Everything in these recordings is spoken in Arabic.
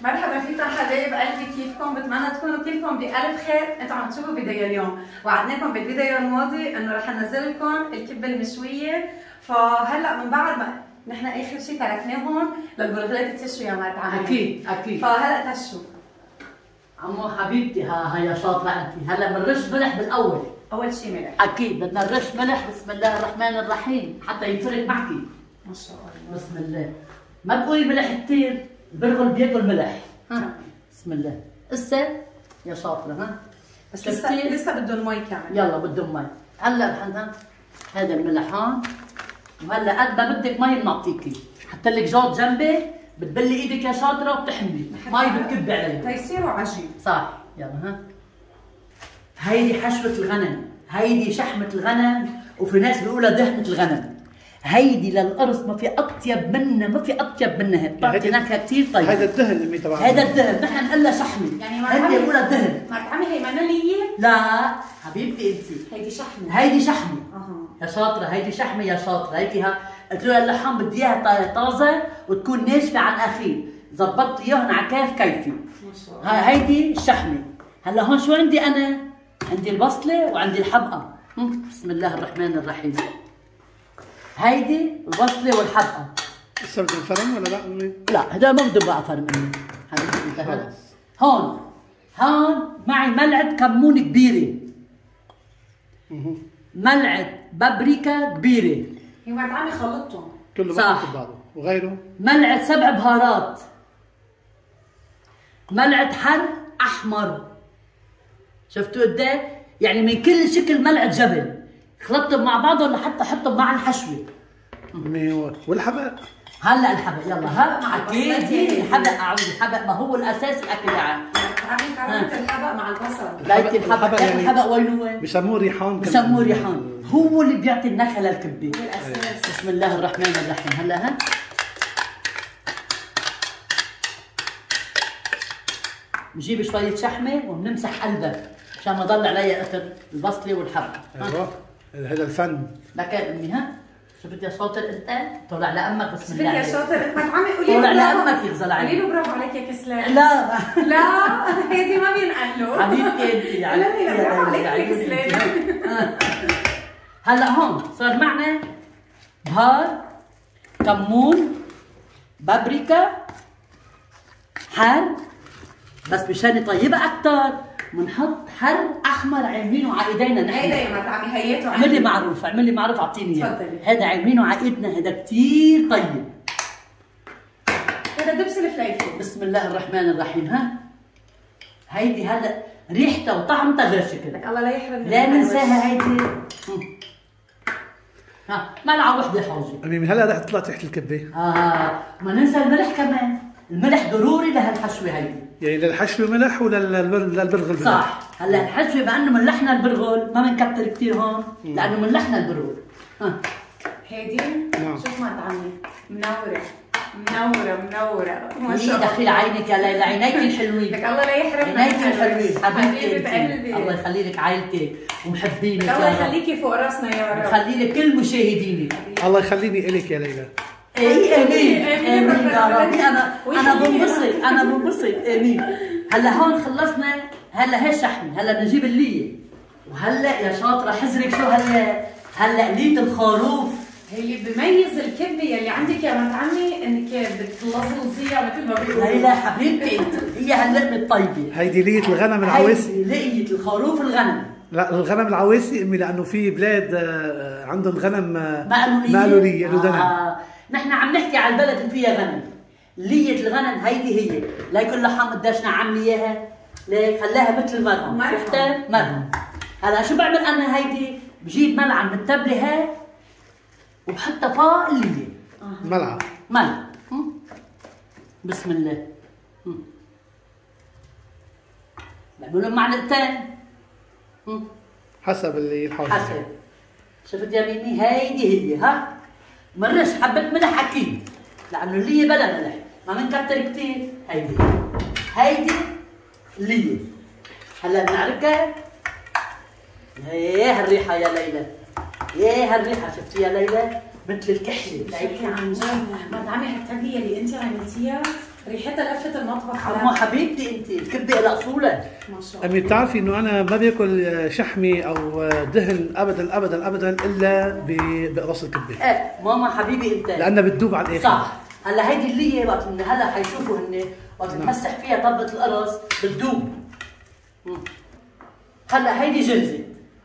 مرحبا فيكم حبايب قلبي كيفكم؟ بتمنى تكونوا كلكم بألف خير. أنتم عم تشوفوا فيديو اليوم. وعدناكم بالفيديو الماضي إنه رح ننزل لكم الكبة المشوية. فهلأ من بعد ما نحن آخر شيء تركناهم للبرغلات تشوا يا مرت عمي أكيد أكيد. فهلأ تشوا عمو حبيبتي ها ها يا شاطرة أنت. هلأ بنرش ملح بالأول. أول شيء ملح. أكيد بدنا نرش ملح. بسم الله الرحمن الرحيم. حتى ينفرد معك ما شاء الله. بسم الله. ما تقولي ملح كثير البرغل بياكل ملح ها. بسم الله. هسه يا شاطرة ها؟ بس لسه؟ لسه بدهم مي كمان. يلا بدهم مي هلا بحنا هذا الملح هون وهلا قد ما بدك مي بنعطيكي حتى لك جوز جنبي بتبلي إيدك يا شاطرة وبتحملي. مي بتكبي عليه. تيصيروا عجين صح. يلا ها؟ هيدي حشوة الغنم. هيدي شحمة الغنم وفي ناس بيقولها دهنة الغنم. هيدي للقرص ما في أطيب منها ما في أطيب منها بتعطي هيدي- نكهة كثير طيبة هذا الدهن اللي تبع هذا الدهن نحن نقول شحمة يعني مرت هيدي عمي بيقولها دهن. مرت عمي هي مانا ليه لا حبيبتي أنت. هيدي شحمة. هيدي شحمة. أها. يا شاطرة هيدي شحمة يا شاطرة. هيك ها قلت له اللحم بدي إياها طا- طازة وتكون ناشفة على الأخير. زبطت اياهم على كيف كيفي. ما شاء الله. هاي هيدي الشحمة هلأ هون شو عندي أنا؟ عندي البصلة وعندي الحبقة. هم، بسم الله الرحمن الرحيم. هيدي البصلة والحبقة لسه بدهم فرن ولا لا؟ لا هذا ما بده بقى انت هلا خلص. هون. هون معي ملعقة كمون كبيرة. ملعقة بابريكا كبيرة. هي مرت عمي خلطتهم كله صح. ببعضه. وغيره؟ ملعقة سبع بهارات. ملعقة حر أحمر. شفتوا قد إيه؟ يعني من كل شكل ملعقة جبل. خلطتهم مع بعضهم لحتى احطهم مع الحشوة؟ أمي هو والحبق. هلا الحبق يلا. ها مع أكيد. البصلة. الحبق أعوذ الحبق ما هو الاساس الاكل يعني. عمي قررت الحبق مع البصل. الحبق الحبق. يعني- الحبق وين هو؟ بسموه ريحان. بسموه ريحان. هو اللي بيعطي النكهه للكبه هو الأساس. بسم الله الرحمن الرحيم. هلا ها. بجيب شوية شحمة وبنمسح قلبها عشان ما ضل عليها اثر البصلة والحبة ها؟ أيوه. هذا الفن. لك أمي ها؟ شفت يا شاطر أنت؟ طلع لامك بسم شفت الله يا عليك. شاطر مرت عمي قولي له طلع برافو. لأمك يغزل عليك. قولي له برافو عليك يا كسلان. لا. لا هيدي ما بينقال له حبيبتي أنت لا لا برافو عليك يا عيوني كسلان. هلا هون صار معنا بهار كمون بابريكا حر بس مشان يطيبها أكثر بنحط حر أحمر عاملينه على إيدينا هيدا نحن يا مرت عمي هيته اعمل لي معروف اعمل لي معروف أعطيني إياه. تفضلي. هذا عاملينه على إيدنا هذا كثير طيب. هذا دبس الفليفل. بسم الله الرحمن الرحيم ها؟ هيدي هلا ريحتها وطعمتها غير شكل. لك الله لا يحرمني لا ننساها. هيدي. ها ملعقة وحدة حوجي أمي من هلا رح تطلع تحت الكبة. آه ما ننسى الملح كمان. الملح ضروري لهالحشوة هيدي يعني للحشوة ملح ولا للبر- للبرغل ملح؟ صح. هلأ الحشوة بأنه ملحنا البرغل ما بنكتر كثير هون لأنه ملحنا البرغل ها. هيدي؟ نعم. شوف مرت عمي منورة. منورة منورة. ما شاء الله. دخيل عينك يا ليلى؟ عينيك الحلوين. لك الله لا يحرمنا عينيك. الحلوين. حبيبتي. قلبي الله يخلي لك عائلتك ومحبينك الله يخليكي فوق راسنا يا رب. ويخلي لك كل مشاهدينك. الله يخليني إلك يا ليلى. اي أمين آمين. أمين. يا ربي أنا أنا. بنبسط أنا بنبسط. أمين. هلأ هون خلصنا. هلأ هي الشحمه هلأ نجيب اللية. وهلأ يا شاطرة حزرك شو هلأ؟ هلأ ليه الخروف. هي اللي بميز الكبه يلي عندك يا مرت عمي انك بتلظلظيها مثل ما بيقولوا. ليلى حبيبتي أنت. هي هاللقمه الطيبه هيدي لية الغنم العواسي هي لقية الخروف الغنم. لا الغنم العواسي أمي لأنه في بلاد آه، عندهم غنم مقلولية مقلولية له دنم آه. نحن عم نحكي على البلد اللي فيها غنم. لية الغنم هيدي هي. ليك اللحم قديش عامله إياها. ليك خلاها مثل المرهم مرهم. شفتها؟ مرهم. هلا شو بعمل أنا هيدي؟ بجيب ملعقة متبله هاي وبحطها فوق اللية. ملعقة. ملعقة. هم؟ بسم الله. هم. بعملهم معلقتين. هم. حسب اللي الحاجة حسب. شفت يا ميمي؟ هيدي هي ها؟ مرش حبة ملح أكيد لأنه اللي بلا ملح ما بنكتر كثير هيدي. هيدي اللي هلا بنعرفها؟ إيه هالريحة يا ليلى. إيه هالريحة. شفتي يا ليلى؟ مثل الكحلة ليكي عن جد. مرت عمي هالتبلية اللي انت عملتيها؟ ريحتها لفت المطبخ على حبيبتي انت الكبه لها ما شاء الله. أمي بتعرفي إنه أنا ما باكل شحمي أو دهن ابدا ابدا ابدا إلا بقرص الكبة. إيه ماما حبيبي أنت. لأنها بتدوب على الآخر. صح. هلأ هيدي اللي هي وقت من هلأ حيشوفوا هن وقت نعم. تمسح فيها طبقه القرص بتدوب. هلأ هيدي جاهزه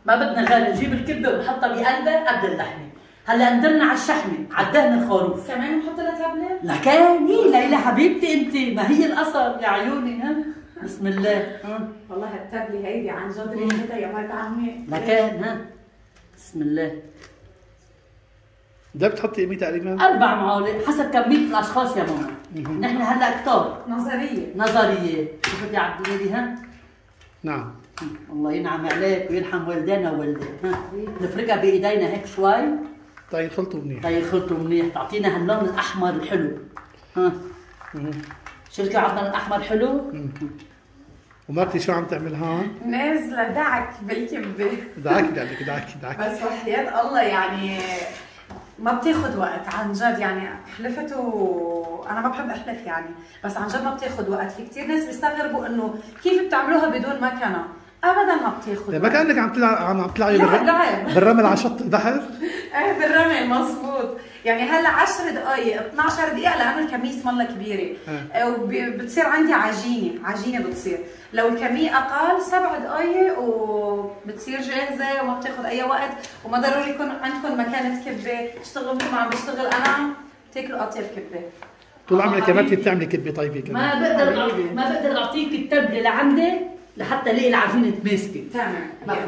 ما بدنا غير نجيب الكبة ونحطها بقلبها قد اللحمة. هلا ندرنا على الشحمه على الدهن الخروف. كمان نحط لها تابلة؟ لكاني ليلى حبيبتي انت ما هي الاصل يا عيوني ها. بسم الله. ها. والله التابلة هيدي عن جد ريحتها يا مرت عمي. لكان ها. بسم الله. ده بتحطي امي تقريبا؟ أربع معالق حسب كميه الأشخاص يا ماما. نحن هلأ كتار. نظرية. نظرية. شفت يا عبد الهادي ها. نعم. الله ينعم عليك ويرحم والدينا ووالديك ها. نفركها بإيدينا هيك شوي. طيب خلطوا منيح. طيب خلطوا منيح. تعطينا هاللون الأحمر الحلو. ها. شفتوا عطنا الأحمر حلو؟ ومرتي شو عم تعمل هون؟ نازلة. دعك بالكبة دعك دعك دعك دعك. بس وحياة الله يعني ما بتاخد وقت عن جد. يعني حلفت و أنا ما بحب أحلف يعني. بس عن جد ما بتاخد وقت. في كثير ناس بيستغربوا إنه كيف بتعملوها بدون مكنه ابدا ما بتاخد ما كأنك عم تلعب عم تلعبي. بالرمل على شط البحر؟ إيه بالرمل مزبوط يعني هلا 10 دقائق 12 دقيقة لأنه الكمية مالها كبيرة. آه. وبتصير عندي عجينة عجينة بتصير. لو الكمية أقل سبع دقائق وبتصير جاهزة وما بتاخد أي وقت وما ضروري يكون عندكم مكانة كبة تشتغلوا مثل ما عم بشتغل أنا تاكلوا أطيب كبة طول عمرك يا مرتي حبيبي. بتعملي كبه طيبة كمان. ما بقدر. ما بقدر أعطيك التبلة لعندي لحتى ألاقي العجينة تماسكي تمام. ما في.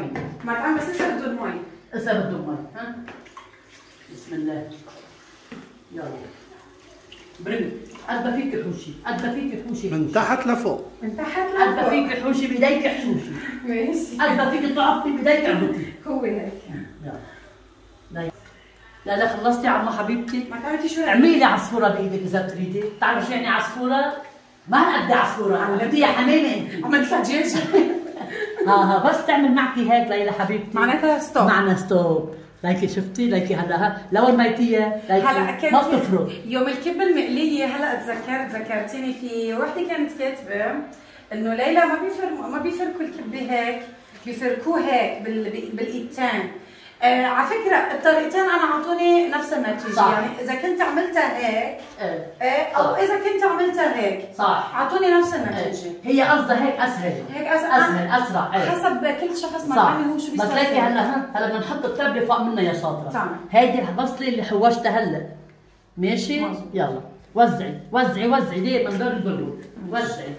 ما تعمل بس هسه بدون مي هسه بده مي ها؟ بسم الله. يلا. برمي قد ما فيك حوشي. قد ما فيك حوشي. من تحت لفوق. من تحت قد ما لفوق فيك حوشي بايديك حوشي. ماشي. قد ما فيك تعطي بايديك عبطي هو هيك. يلا. لا لا خلصتي عمو حبيبتي. ما تعرفي شو اعملي لي عصفورة بإيدك إذا بتريدي. بتعرفي شو يعني عصفورة؟ ما هالقد عصفورة. علمتي يا حمامه أنت؟ عملتها دجاجة ها ها بس تعمل معك هيك ليلى حبيبتي. معناتها ستوب معنا ستوب ليكي شفتي ليكي هلا لو ميتيه هلا ليكي كانت ما بتفرق يوم الكبة المقلية هلا تذكرت ذكرتيني في وحدة كانت كاتبة إنه ليلى ما بيفرموا ما بيفركوا الكبة هيك بيفركوه هيك بال... بالايدتين آه على فكرة الطريقتين أنا أعطوني نفس النتيجة. صح. يعني إذا كنت عملتها هيك إيه. آه أو صح. إذا كنت عملتها هيك صح. أعطوني نفس إيه. النتيجة. هي قصدها هيك أسهل. هيك أس... أسهل أسرع. إيه. حسب كل شخص بعمل هو شو بس بيستخدم. ليكي هلا هلا بدنا نحط التبله فوق منها يا شاطرة. تمام. هيدي البصله اللي حوشتها هلا. ماشي؟ مظبوط. يلا. وزعي وزعي وزعي. دير من دور البرود وزعي.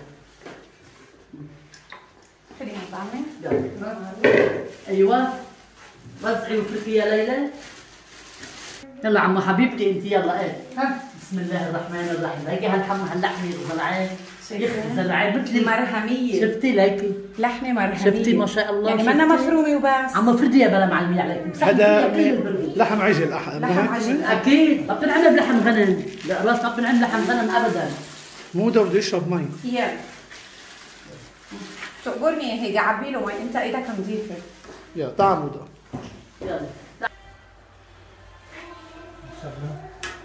خلينا نتعلم يلا. أيوه. وزعي وفركي يا ليلى يلا عمو حبيبتي انت يلا إيه. ها؟ بسم الله الرحمن الرحيم. هيك هالحم هاللحمة وزلعين يخي زلعين مثل مرهمية. شفتي ليكي؟ لحمة مرهمية. شفتي؟ ما شاء الله. يعني منا؟ مفرومة وبس. عم فردي يا بلا معلمي عليكم هذا. لحم عجل. أح- لحم عجل. أكيد. ما بتنعمل بلحم غنم. لا راس ما بتنعمل لحم غنم ابدا. مو ده بده يشرب مي. يلا. تقبرني هيك عبي له مي أنت إيدك نظيفة. يا تعال موضة يلا.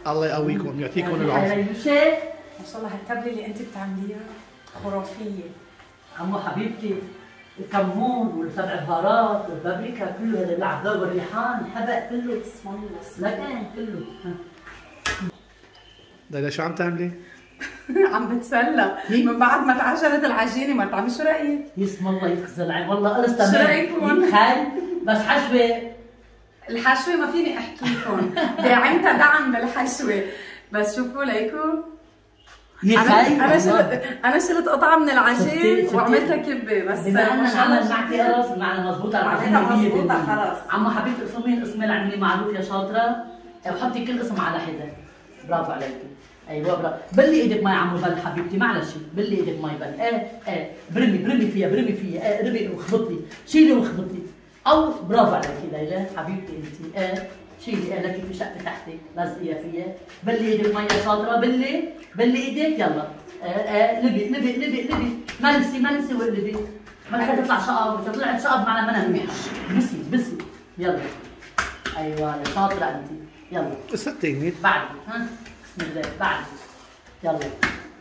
الله يقويكم يعطيكم يعني العافية. ما شاء الله هالتبله اللي أنت بتعمليها خرافية. عمو حبيبتي الكمون والسبع بهارات والبابريكا كله هذا العذاب والريحان حبق كله. اسم الله لكن كله. ليلى شو عم تعملي؟ عم بتسلى. من بعد ما تعجنت العجينة ما بتعمل. شو رأيك؟ يسم الله يخزى العين. والله قلت شو تمام رأيكم؟ خال. بس حشوة. الحشوة ما فيني أحكي لكم. داعمتها دعم بالحشوة. بس شوفوا ليكم يا أنا شلت أنا شلت قطعة من العجين؟ وعملتها كبة. بس ما شاء الله عمل معك قرص معنى مضبوطه مضبوطة 100%. خلاص. عمو حبيبتي اسمين اسمي العملي معروف يا شاطرة. وحطي كل اسم على حدا برافو عليكي. أيوه برافو بلي إيدك مي عمو بل حبيبتي معلش. بلي إيدك مي بل إيه إيه. برمي برمي فيها برمي فيها. إيه رمي واخبطي شيلي واخبطي أو برافو عليكي ليلى. حبيبتي أنت. إيه شيلي لك في شقة تحتك لازقيها فيها بلي إيدك مي يا شاطرة. بلي بلي إيدك يلا. إيه إيه لبي لبي لبي لبي. ملسي ملسي واللبي ما بدها تطلع شقب إذا طلعت شقب معنا منها منيحه بسي بسي. يلا. أيوه يا شاطرة أنت. يلا. ستيني بعد. ها؟ بسم الله. بعد. يلا.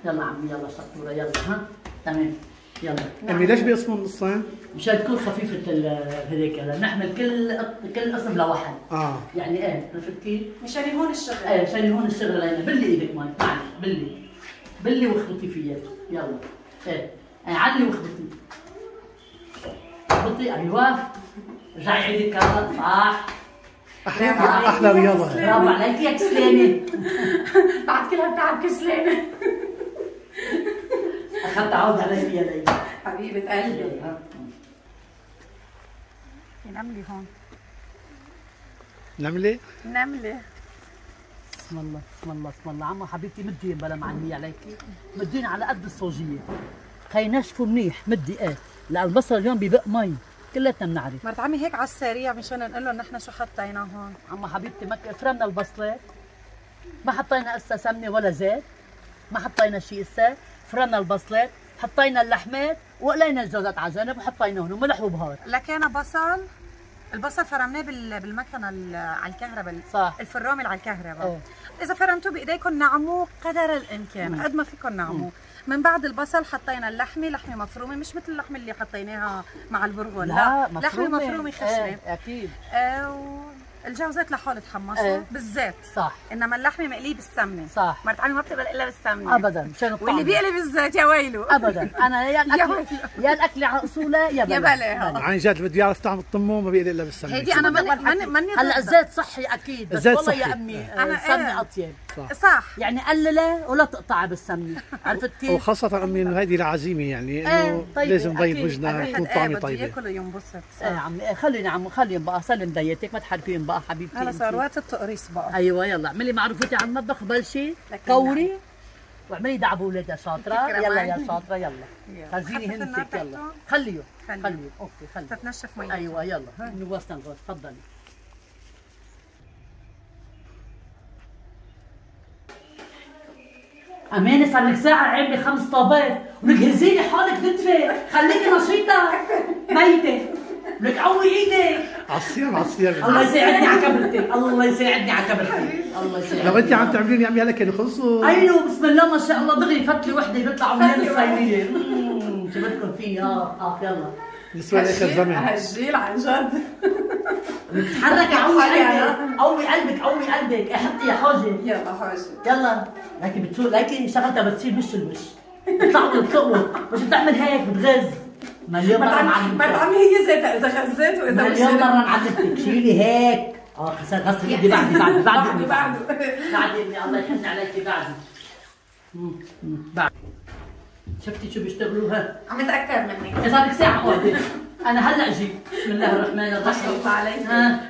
يلا عمي يلا شطورة. يلا. ها؟ تمام. يلا. امي ليش بيقسموا نصين؟ مشان تكون خفيفة هذيك. هلا نحمل كل كل قسم لوحد آه. يعني إيه؟ عرفت كيف؟ مشان هون الشغل. إيه مشان هون الشغل علينا بلي إيدك مي معلش بلي. بلي واخبطي فيها. يلا. إيه. إيه علي واخبطي. اخبطي أيوه رجعي عيدي كمان صح أحلى أحلى رياضة. برافو عليك يا كسلانه بعد كل هالتعب كسلانة. أخذت عود علي يا ليلى حبيبة قلبي. نملي هون. نمله نملي بسم الله بسم الله بسم الله. عمو حبيبتي مدي بلا معني عليكي. مدين على قد الصوجية. خي نشفوا منيح مدي إيه. لأن البصل اليوم ببق مي. كلياتنا بنعرف. مرت عمي هيك على السريع مشان نقول لهم نحن شو حطينا هون. عمو حبيبتي مك فرمنا البصلات ما حطينا هسه سمنة ولا زيت. ما حطينا شيء هسه فرمنا البصلات حطينا اللحمات وقلينا الجوزات على جنب وحطيناهم وملح وبهار. لكينا بصل. البصل فرمناه بال... بالمكنة ال- على الكهرباء صح. الفرامل على الكهرباء. إيه. إذا فرمتوه بإيديكم نعموه قدر الإمكان قد ما فيكم نعموه. من بعد البصل حطينا اللحمة لحمة مفرومة مش مثل اللحمة اللي حطيناها مع البرغل لا, لحمة مفرومة خشنة. إيه أكيد. آه والجوزات لحاله تحمصوا إيه. بالزيت. صح. إنما اللحمة مقلية بالسمنة. صح. مرت عمي ما بتقبل إلا بالسمنة. ابدا. مشان الطعم. واللي بيقلي بالزيت يا ويله ابدا. أنا يا الاكل يا الأكل على أصوله يا بلا. يا بلا. عن جد اللي بده يعرف طعم الطمو ما بيقلق إلا بالسمنة. هيدي أنا ماني هلا. الزيت صحي أكيد بس الزيت والله يا صحي. أمي أنا أنا إيه. أطيب. صح. يعني قللة ولا تقطعها بالسمنة. عرفت كيف؟ وخاصة امي انه هيدي العزيمة يعني إيه، إنه طيبة، لازم. وجهنا الواحد يكون إيه طعمة بده طيبة. ياكل وينبسط إيه عمي إيه خليني عمو خليهم بقى سلم ديتك ما تحركيهم بقى حبيبتي. هلا. صار وقت التقريص بقى. أيوه يلا اعملي معروفتي على المطبخ بلشي. كوري واعملي يا شاطرة. فكرة يلا. يا شاطرة يلا. خزيني هنتك يلا. خليه خليه. خليه أوكي خليه تتنشف مي أيوه يلا. نوصل نغوص تفضلي. أمانة صار لك ساعة عاملة خمس طابات. ولك هزيني حالك نتفة خليكي نشيطة. ميتة. لك قوي إيدك عصير عصير. الله يساعدني على كبرتك الله يساعدني على كبرتك الله يساعدني. لو أنت عم تعملين يا عمي هلا كانوا خلصوا أيوه بسم الله ما شاء الله. دغري فتلي وحدة بيطلعوا من مم، شو بدكم فيه؟ آه آه يلا. نسوى لاخر زمن هالجيل عن جد تحركي قوي قلبك قوي قلبك قوي قلبك. أحطي يا حاجة. يلا حاجة. يلا. لكن بتسوق لكن شغلتها بتصير وش الوش. بيطلعوا بتقوا مش بتعمل هيك بتغز. مليون مره معلمتك عمي هي زيتها إذا غزيت وإذا مليون مره مش معلمتك شيلي هيك. آه خسر غسل ايدي بعدي بعدي بعدي بعده بعده بعد. ابني. الله يحن عليكي. بعد. مم، مم، بعد. شفتي شو بيشتغلوا ها عملت أكثر منك صار لك ساعة قاعدة أنا هلأ جيت. بسم الله الرحمن الرحيم. الله عليك.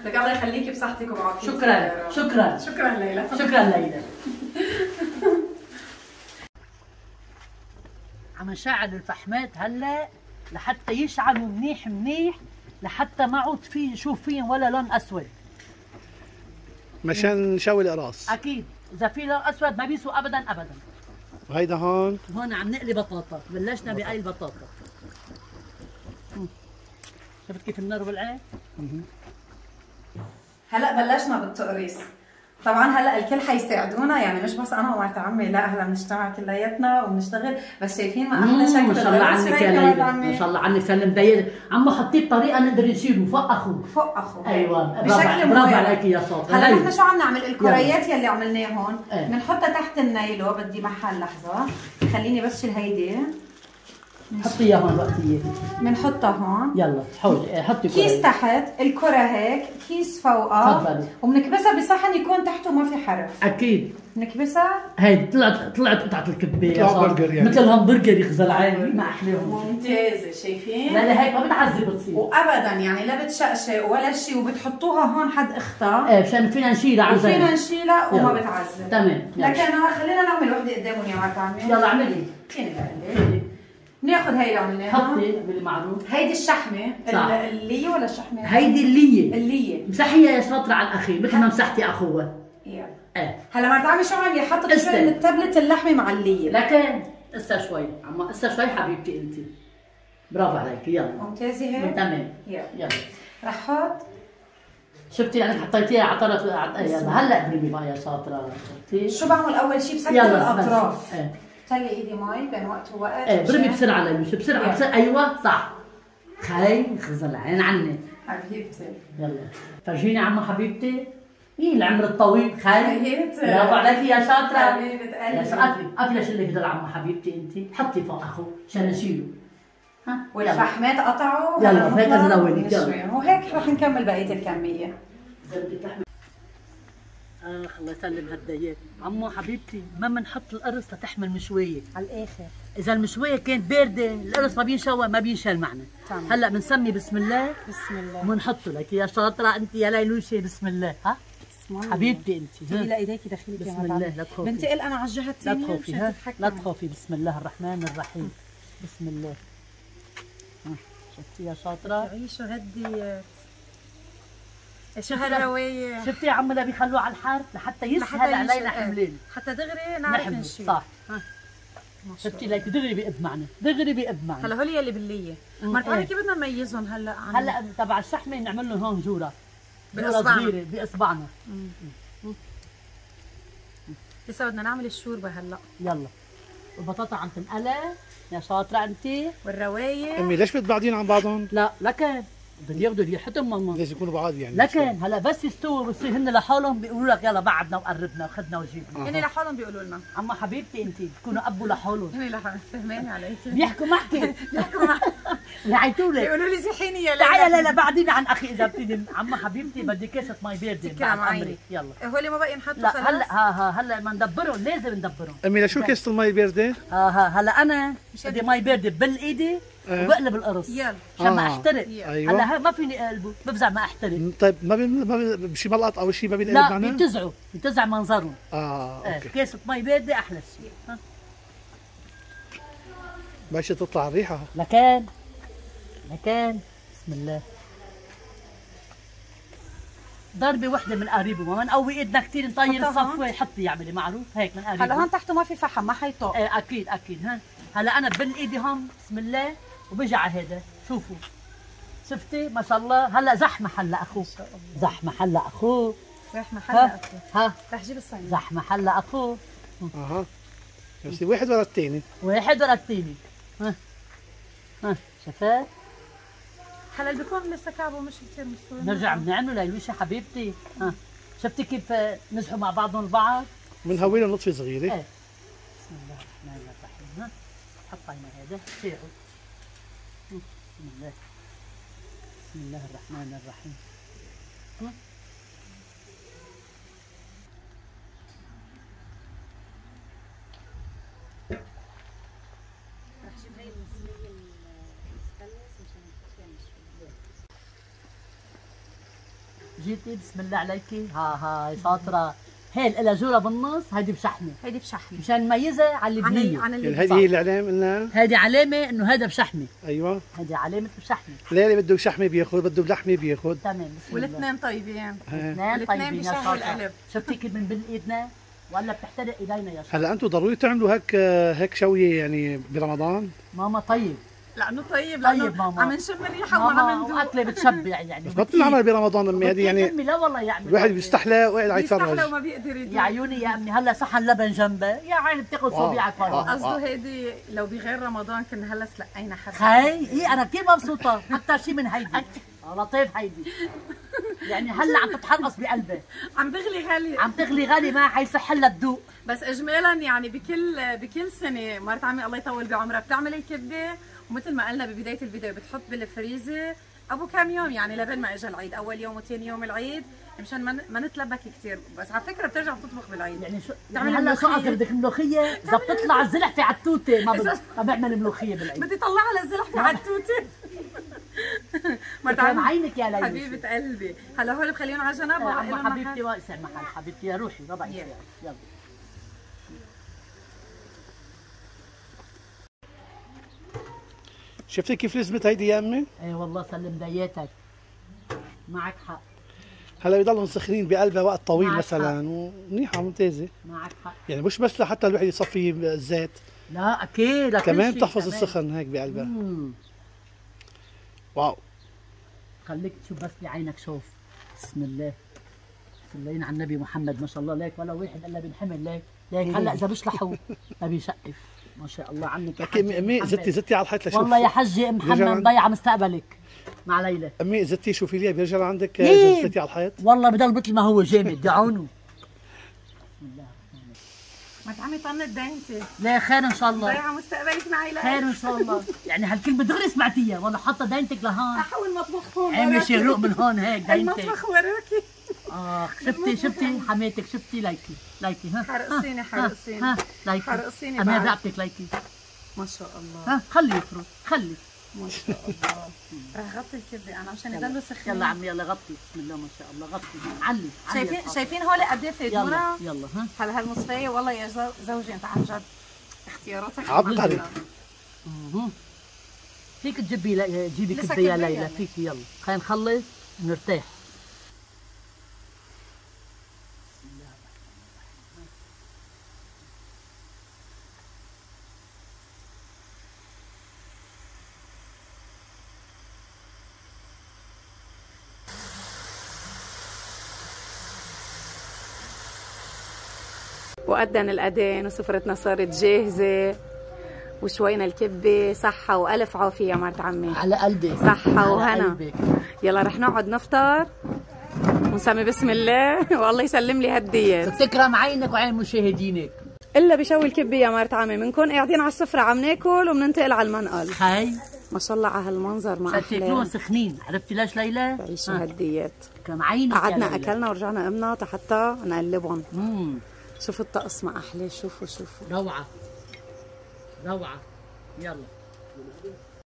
لك الله يخليكي بصحتك وبعافيتك شكرا. شكرا. شكرا ليلى. شكرا ليلى. عم نشعل الفحمات هلأ لحتى يشعلوا منيح منيح لحتى ما عود في شوف فيهم ولا لون أسود. مشان نشوي القراص. أكيد. إذا في لون أسود ما بيسوا ابدا ابدا. وهيدا هون. هون عم نقلي بطاطا. بلشنا بقلي البطاطا. شفت كيف النار بالعين هلا بلشنا بالتقريص. طبعا هلا الكل حيساعدونا يعني مش بس أنا ومرت عمي لا هلا بنجتمع كلياتنا وبنشتغل بس شايفين ما أحلى شكل ما شاء الله عنك يا ليلى. ما شاء الله عنك سلم داير. عمو حطيه بطريقه نقدر نشيله فوق اخو أيوه بشكل برافو. عليك يا شاطر هلا ليلى. نحن شو عم نعمل؟ الكريات يلي عملناهم إيه. بنحطها تحت النايلو بدي محل لحظة. خليني بس شيل هيدي. حطي إياها هون وقتيه بنحطها هون. يلا حوجي إيه، حطي كيس كرة. تحت الكرة هيك كيس فوقها. تفضلي. وبنكبسها بصحن يكون تحته ما في حرف. أكيد. بنكبسها هي طلعت طلعت قطعة الكبة. يا طلع. برجر يعني. مثل الهمبرجر يخزل عيني. ما احلاهم ممتازة شايفين؟ لا لا هيك ما بتعذب بتصير. وابدا يعني لا بتشقشق ولا شيء وبتحطوها هون حد اختها. إيه مشان فينا نشيلها على وفينا الزين. نشيلها وما. بتعذب. تمام. لكن خلينا نعمل وحدة قدامهم يا مرت عمي. يلا اعملي. فيني بعمل ناخذ هي اللي حطي بالمعروف. هيدي الشحمه صح. ال- اللي ولا الشحمه؟ هيدي اللي اللي مسحيها يا شاطرة على الأخير مثل ما مسحتي أخوها. يلا إيه. هلا مرت عمي شو حطت استنى. شوي من التابلت اللحمة مع اللي لكن اسا شوي. عم اسا شوي حبيبتي انت. برافو عليك يلا. ممتازة هيك؟ تمام. يلا. رح أحط شفتي لانك حطيتيها على طرف يلا. هلا ابرمي بقى يا شاطرة. شفتي؟ شو بعمل أول شيء بسكر بلشي. إيه. خلي إيدي مي بين وقت ووقت. إيه مشان- بسرعة ليلوش بسرعة؟ بسرعة أيوه صح. خي خزل عين عني حبيبتي. يلا. فرجيني عمو حبيبتي. إيه العمر الطويل. خي حبيبتي. برافو عليكي يا شاطرة. حبيبة يا قلبي افلش اللي قدر عمو حبيبتي انت؟ حطي فوق أخو عشان أشيله. ها. والفحمات قطعوا يلا، هيك زودي، يلا. وهيك رح نكمل بقية الكمية. آخ الله يسلم هالديات عمو حبيبتي ما بنحط القرص لتحمل مشويه على الآخر. إذا المشوية كانت باردة القرص ما بينشوى ما بينشال معنا. تمام. هلأ بنسمي بسم الله. بسم الله. وبنحطه لك. يا شاطرة أنت يا ليلوشة بسم الله. ها؟ حبيبتي أنت. لا ايديكي دخيلك بسم الله،. لا تخافي. بنتقل أنا على الجهة لا الثانية تخافي. ها؟ تتحكمي. لا تخافي. بسم الله الرحمن الرحيم. بسم الله. شفتي يا شاطرة؟ عيشوا هالديات شو هالروايه شفتي يا عم اللي بيخلوه على الحار لحتى يسهل لحتى علينا. حملين حتى دغري نعرف نشيل صح. شاء شفتي. لك دغري بيقب معنا. دغري بيقب معنا. هلا هول يلي باللية. مرت إيه. كيف بدنا نميزهم هلا عن هلا تبع الشحمة نعمل لهم هون جورة. بإصبعنا. صغيره بأصبعنا. لسه بدنا نعمل الشوربة هلا. يلا. البطاطا عم تنقلى. يا شاطرة انت والرواية. أمي ليش بتبعدين عن بعضهم؟ لا لكن بدهم ياخذوا ريحتهم ماما ليش يكونوا بعاد يعني. لكن هلا بس يستووا بصير هن لحالهم بيقولوا لك يلا بعدنا وقربنا وخدنا وجيبنا. هن لحالهم بيقولوا لنا. عمو حبيبتي أنت بتكونوا أبو لحالهم. هن لحالهم فهماني عليكي بيحكوا معك. بيحكوا معي يعيطوا لك. بيقولوا لي زحيني يا تعالي ليلى لا لا بعدين عن أخي إذا بتيجي. عمو حبيبتي بدي كاسه مي بارده بعد. امرك يلا. هول ما بقي نحطوا لا خلاص؟ هلا ها ها هلا ما ندبرهم لازم ندبرهم. امي لشو كاسه المي البارده؟ ها ها هلا أنا بدي مي بارده بالايدي. وبقلب القرص. يلا. عشان ما آه. أحترق. أيوة. هلا ها ما فيني اقلبه بفزع ما أحترق. طيب ما بي ما بي بشي ملقط أو شيء ما بينقلب لا معنا؟ بينتزعوا. بينتزع منظرهم. آه إيه أوكي. كاسه مي بارده أحلى شيء ها؟ ماشي تطلع الريحة. لكان. لكان. بسم الله. ضربة وحدة من قريبة. ما نقوي إيدنا كثير نطير؟ الصفوة حطي يعملي معروف هيك من قريبة. هلا هون تحته ما في فحم ما حيطق إيه أكيد أكيد. ها؟ هلا أنا بل إيدي هون. بسم الله. وبيجي على هذا شوفوا. شفتي؟ ما شاء الله. هلا زحمه هلا اخوه زحمه هلا اخوه رح محل ها؟ أكل. ها؟ رح جيب الصينية. زحمه هلا اخوه أها. بس واحد ورا الثاني. واحد ورا الثاني. ها؟ ها؟ شفت؟ هلا اللي بيكون لسه كعبه مش كثير مستوي نرجع بنعمله ليلوشة حبيبتي. ها؟ شفتي كيف نزحوا مع بعضهم البعض؟ بنهوي له نطفي صغيرة. إيه. بسم الله الرحمن الرحيم. ها؟ حط عنا هذا سيعوا بسم الله. بسم الله الرحمن الرحيم؟ جيتي بسم الله عليكي. ها ها شاطرة. هي جورة بالنص هيدي بشحمة. هيدي بشحمة. مشان نميزها عن عن اللبنية عن يعني اللي هذه هي الاعلام قلنا؟ هذه علامة إنه هذا بشحمة. أيوه. هذه علامة بشحمة. ليلي بده شحمة بياخذ بده لحمة بياخذ. تمام. والاثنين طيبين. ها. اثنين والاثنين طيبين بيشهوا القلب. شفتي كيف بنبل إيدنا؟ ولا بتحترق إيدينا يا شاطرة هلا أنتم ضروري تعملوا هيك هيك شوية يعني برمضان. ماما طيب. لأنه طيب طيب لأنه ماما. عم نشم الريحه وعم ندوق وأكلة بتشبع يعني. بس ما بتنعمل برمضان امي هذه يعني أمي لا والله يعمل الواحد بيستحلى وقاعد عم بيستحلى يتفرج وما بيقدر يدوق يا عيوني يا أمي هلأ صحن لبن جنبها يا عيني بتاخذ واو. صبيعك واو. والله قصده هيدي لو بغير رمضان كنا هلأ سلقينا حدا هاي إيه أنا كثير مبسوطة. أكثر شيء من هيدي. آه، لطيف هيدي. يعني هلأ عم تتحرقص بقلبي. عم بغلي غالي. عم تغلي غالي ما حيصح لها تذوق بس اجمالا يعني بكل بكل سنة مرت عمي الله يطول بعمرها بتعمل الكبه ومثل ما قلنا ببداية الفيديو بتحط بالفريزر أبو كم يوم؟ يعني لبين ما اجى العيد أول يوم وثاني يوم العيد مشان ما ما نتلبك كثير بس على فكرة بترجع تطبخ بالعيد. يعني شو تعمل يعني هلا شو بدك ملوخية؟ إذا بتطلع الزلحفة على التوتة ما إذا- ب- ما بعمل ملوخية بالعيد. بدي طلعها للزلحفه على التوته كان عمي عينك يا ليلى. حبيبة قلبي. هلا هول بخليهم على جنب لهم حبيبتي واسع محل حبيبتي يا روحي ربعي يلا. ساعة. يلا شفتي كيف لزمت هيدي يا أمي؟ إيه والله سلم دياتك. معك حق. هلا بيضلوا مسخنين بقلبها وقت طويل مثلا ومنيحه ممتازة. معك حق. يعني مش بس لحتى الواحد يصفي الزيت لا أكيد كمان بتحفظ. السخن هيك بقلبها. مم. واو. خليك تشوف بس بعينك شوف. بسم الله. صلينا على النبي محمد ما شاء الله ليك ولا واحد الا بنحمل ليك ليك. هلا إذا بيشلحوا ما بيشقف. ما شاء الله عنك يا لكن امي. زتي زتي على الحيط لشوف. والله يا بيرجع محمد مضيعة مستقبلك. مع ليلى. أمي زتي شوفي لي بيرجع لعندك؟ زتي على الحيط. والله بضل مثل ما هو جامد دعونه ما تعمي طنت دينتي لا خير إن شاء الله. ضيعة مستقبلك معي خير لك إن شاء الله. يعني هالكلمة دغري سمعتيها والله حاطة دينتك لهون. أحول مطبخ هون عامل. شروق من هون هيك دينتك. المطبخ وراكي. اخ شفتي شفتي؟ حماتك شفتي ليكي ليكي ها؟ حرقصيني حرقصيني ها؟ ليكي. حرقصيني أنا. رقبتك ليكي. ما شاء الله. ها؟ خلي يفرط خلي. ما شاء الله. رح غطي الكبه أنا مشان يضلوا سخنين يلا عمي يلا غطي. بسم الله ما شاء الله غطي. علي علي شايفين. شايفين هول قد إيه يلا يلا ها؟ هلا هالمصفايه والله يا زو- زوجي أنت عن جد اختياراتك. مهم. فيك تجيبي جيبي كبه يا ليلى يعني. فيك يلا. خلينا نخلص ونرتاح وأذن الأذان وسفرتنا صارت جاهزة وشوينا الكبة صحة وألف عافية يا مرت عمي. على قلبك صحة وهنا. يلا رح نقعد نفطر ونسمي بسم الله والله يسلم لي هالديات تكرم عينك وعين مشاهدينك. إلا بشوي الكبة يا مرت عمي. بنكون قاعدين على السفرة عم ناكل وبننتقل على المنقل. خي ما شاء الله على هالمنظر ما شايفينهم أحلى. سخنين؟ عرفتي ليش ليلى؟ عيشوا ها، هالديات تكرم عينك قعدنا. أكلنا ورجعنا قمنا حتى نقلبهم. شوفوا الطقس ما أحلى شوفوا شوفوا. روعة. روعة. يلا.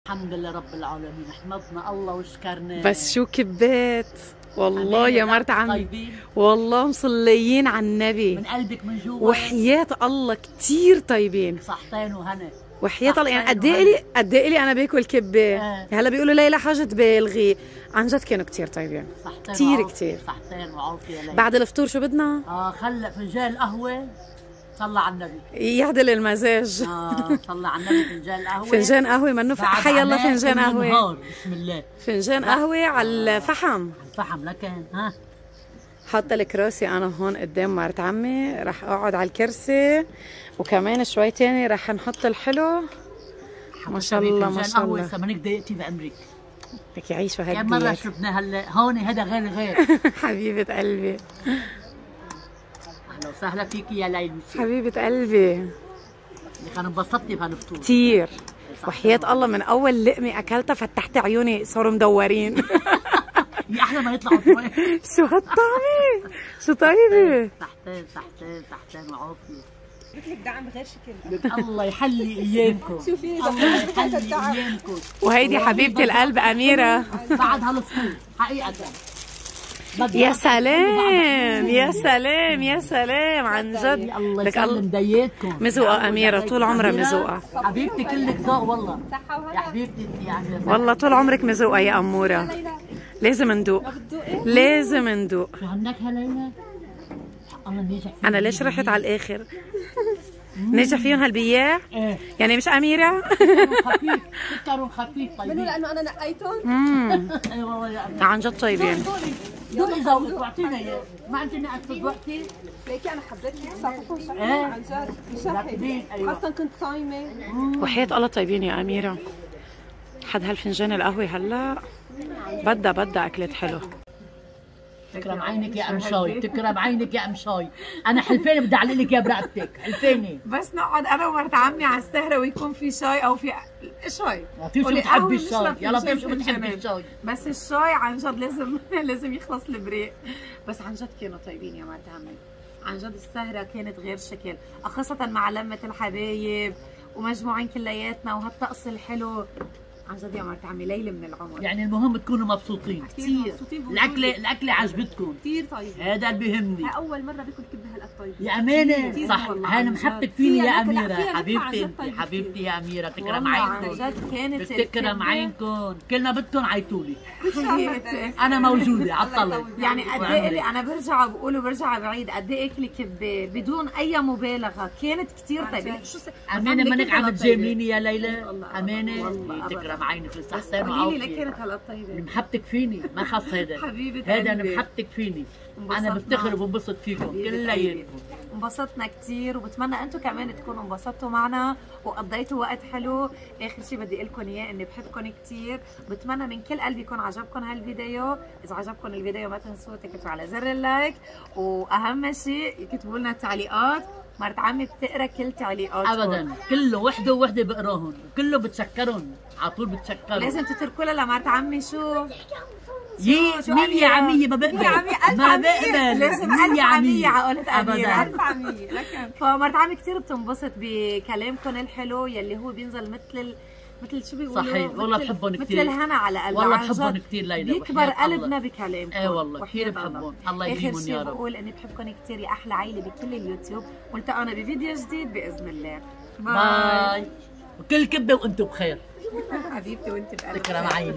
الحمد لله رب العالمين. حمدنا الله وشكرناه بس شو كبات والله يا مرت عمي. طيبين. والله مصليين على النبي. من قلبك من جوا. وحياة الله كتير طيبين. صحتين وهنا. وحياة الله. يعني قد إيه لي قد إيه لي أنا باكل كبة؟ آه. هلا بيقولوا ليلى حاجة تبالغي. عن جد كانوا كتير طيبين. صحتين وعافية. كتير. صحتين وعافية ليلى بعد الفطور شو بدنا؟ آه خلق فنجان قهوة صلى على النبي. يعدل المزاج. آه صلى على النبي فنجان قهوة. فنجان قهوة منه بعد حي الله فنجان قهوة. بسم الله. فنجان قهوة على الفحم. الفحم لكن ها. حاطة الكراسي أنا هون قدام مرت عمي رح أقعد على الكرسي. وكمان شوي تاني رح نحط الحلو. ما شاء الله ما شاء الله. ثمانية دقيقتي بعمرك. لك يعيشوا كم مرة شربنا هلا هون هذا غير غير. حبيبة قلبي. أهلا وسهلا فيكي يا ليلى. حبيبة قلبي. اللي كان انبسطتي بهالفطور كتير. وحياة الله من أول لقمة أكلتها فتحت عيوني صاروا مدورين. يا أحلى ما يطلعوا شو هالطعمة؟ شو طيبة؟ صحتين صحتين صحتين وعافية. مثلك دعم بغير شكل. لك الله يحلي ايامكم شوفي الله يحلي ايامكم وهيدي حبيبة القلب أميرة. بعد هالفطور حقيقة. بدي يا سلام يا سلام يا سلام. عن جد. الله لك يسلم دياتكم. مزوقة أميرة طول عمرها مزوقة. حبيبتي كلك ذوق والله. صحة وهلا. يا حبيبتي انت يعني والله طول عمرك مزوقة يا أمورة. ليلى. لازم ندوق. لازم ندوق. شو هالنكهة أنا ليش رحت على الآخر؟ ناجح فيهم هالبياع إيه. يعني مش أميرة؟ خفيف. سكرهم خفيف منو؟ طيبين لأنه أنا نقيتهم. مم. إيه والله يا أمي. عن جد طيبين. دوقي ذوقك واعطينا إياه. ما انت نقصت ذوقتي ليكي أنا حبيت صافي إيه. عن جد مشهي أيوة. خاصة كنت صايمة. وحياة الله طيبين يا أميرة. حد هالفنجان القهوة هلا؟ بدها بدها أكلت حلو تكرم عينك يا ام شاي تكرم عينك يا ام شاي أنا حلفانه بدي اعلق لك يا برقبتك. حلفانه بس نقعد أنا ومرت عمي على السهرة ويكون في شاي أو في شاي. في شو بتحبي الشاي. فنجان في شو بتحبي. الشاي. بس الشاي عن جد لازم لازم يخلص البريق. بس عن جد كانوا طيبين يا مرت عمي. عن جد السهرة كانت غير شكل. خاصة مع لمة الحبايب ومجموعين كلياتنا وهالطقس الحلو. عن جد يا مرت عمي ليلة من العمر. يعني المهم تكونوا مبسوطين. كثير مبسوطين. الاكله الاكله عجبتكم. كثير طيبة هذا اللي بيهمني. هاي أول مرة باكل طيبة يا أمانة. صح. محبتك جد. فيني يا أميرة. حبيبتي انت حبيبتي يا أميرة تكرم عينكم. بتكرم عينكم. كلنا بدكم عيطولي. أنا موجودة على الطلب يعني قد إيه اللي أنا برجع بقول وبرجع بعيد قد إيه اكلي كبه بدون أي مبالغة؟ كانت كثير طيبة. أمانة منك عم. تجامليني يا ليلى. أمانة. أبداً. تكرم عينك. لي ليه وعافيه كانت هلا طيبة. محبتك فيني. ما خص هذا. حبيبة هذا أنا. محبتك فيني. أنا. بفتخر وبنبسط فيكم كلياتكم. انبسطنا كثير وبتمنى أنتم كمان تكونوا انبسطتوا معنا وقضيتوا وقت حلو. آخر شيء بدي أقول لكم إياه إني بحبكم كثير بتمنى من كل قلبي يكون عجبكم هالفيديو. إذا عجبكم الفيديو ما تنسوا تكتبوا على زر اللايك. وأهم شيء يكتبوا لنا تعليقات مرت عمي بتقرأ كل تعليقاتكم ابدا. كله وحدة ووحدة بقراهم كله بتشكرهم على طول بتشكرهم لازم تتركوا لها لمرت عمي. شو؟ يي شو مية؟ عمية؟ ما بقبل. مية عمية ألف ما عمية. بقبل. لازم مية ألف عمية. على قولة. ألف عمية. لكن فمرت عمي كثير بتنبسط بكلامكم الحلو يلي هو بينزل مثل ال... مثل شو بيقولوا؟ صحيح، والله مثل- بحبهم مثل كتير. الهنا على قلبنا والله بحبهم جد. كتير ليلى، بيكبر. قلبنا بكلامكم. إيه والله، كتير بحبهم. الله آخر يديمهم شيء يا رب. بقول إني بحبكم كثير يا أحلى عائله بكل اليوتيوب. والتقانا بفيديو جديد بإذن الله. باي. وكل كبة وأنتم بخير. حبيبتي وأنت بقلب تكرم عيني